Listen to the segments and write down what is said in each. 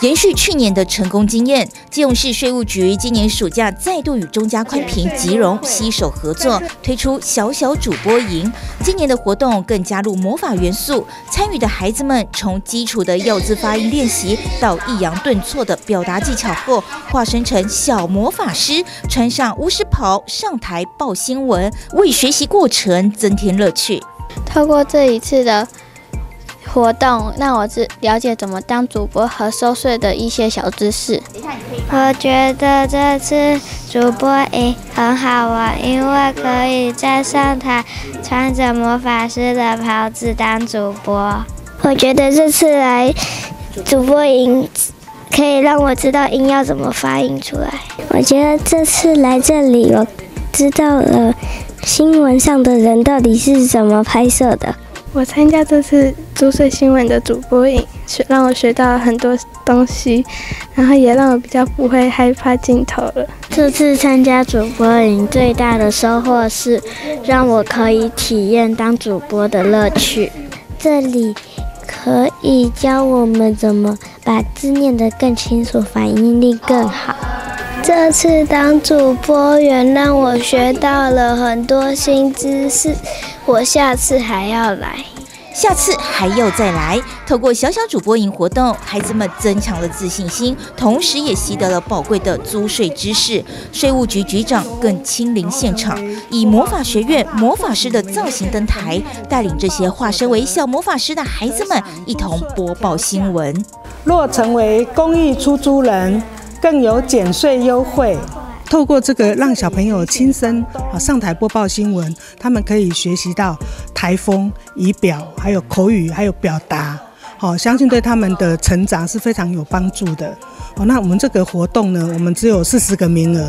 延续去年的成功经验，基隆市税务局今年暑假再度与中嘉宽平吉荣携手合作，推出小小主播营。今年的活动更加入魔法元素，参与的孩子们从基础的幼字发音练习，到抑扬顿挫的表达技巧后，化身成小魔法师，穿上巫师袍上台报新闻，为学习过程增添乐趣。透过这一次的。活动让我知了解怎么当主播和收税的一些小知识。我觉得这次主播营很好玩，因为可以在上台穿着魔法师的袍子当主播。我觉得这次来主播营可以让我知道音要怎么发音出来。我觉得这次来这里，我知道了新闻上的人到底是怎么拍摄的。我参加这次珠穗新闻的主播营，学让我学到了很多东西，然后也让我比较不会害怕镜头了。这次参加主播营最大的收获是，让我可以体验当主播的乐趣。这里可以教我们怎么把字念得更清楚，反应力更好。这次当主播员让我学到了很多新知识，我下次还要来，下次还要再来。透过小小主播营活动，孩子们增强了自信心，同时也习得了宝贵的租税知识。税务局局长更亲临现场，以魔法学院魔法师的造型登台，带领这些化身为小魔法师的孩子们一同播报新闻。若成为公益出租人。更有减税优惠。透过这个，让小朋友亲身啊上台播报新闻，他们可以学习到台风、仪表，还有口语，还有表达。好，相信对他们的成长是非常有帮助的。哦，那我们这个活动呢，我们只有四十个名额。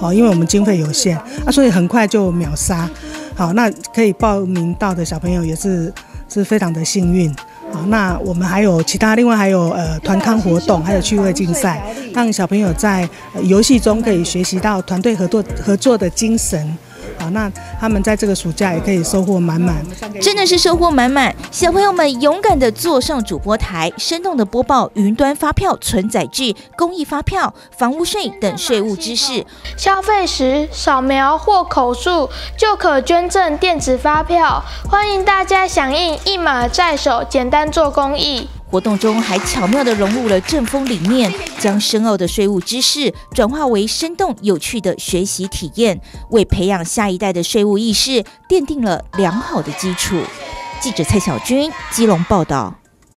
哦，因为我们经费有限啊，所以很快就秒杀。好，那可以报名到的小朋友也是是非常的幸运。好，那我们还有其他，另外还有呃团康活动，还有趣味竞赛，让小朋友在游戏中可以学习到团队合作合作的精神。好，那他们在这个暑假也可以收获满满，真的是收获满满。小朋友们勇敢的坐上主播台，生动的播报云端发票存载制、公益发票、房屋税等税务知识。消费时扫描或口述就可捐赠电子发票，欢迎大家响应一码在手，简单做公益。活动中还巧妙地融入了正风理念，将深奥的税务知识转化为生动有趣的学习体验，为培养下一代的税务意识奠定了良好的基础。记者蔡小军，基隆报道。